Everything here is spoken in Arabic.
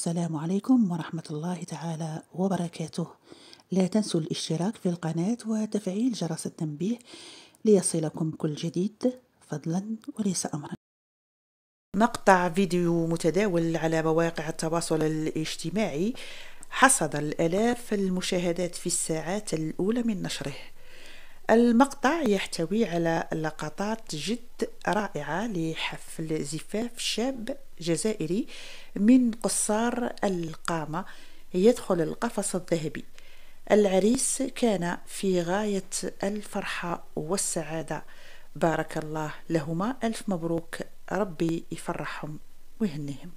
السلام عليكم ورحمة الله تعالى وبركاته. لا تنسوا الاشتراك في القناة وتفعيل جرس التنبيه ليصلكم كل جديد. فضلا وليس أمرا. مقطع فيديو متداول على مواقع التواصل الاجتماعي حصد الآلاف المشاهدات في الساعات الأولى من نشره. المقطع يحتوي على لقطات جد رائعة لحفل زفاف شاب جزائري من قصار القامة يدخل القفص الذهبي. العريس كان في غاية الفرحة والسعادة. بارك الله لهما. ألف مبروك. ربي يفرحهم ويهنيهم.